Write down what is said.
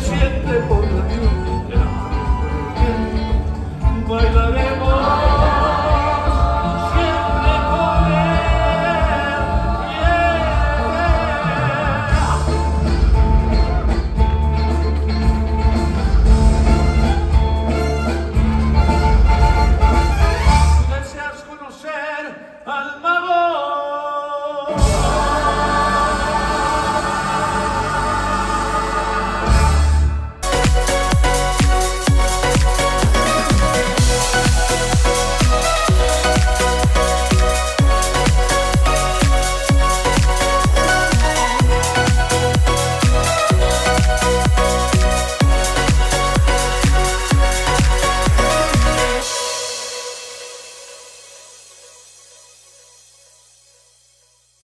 siente por la lluvia, baila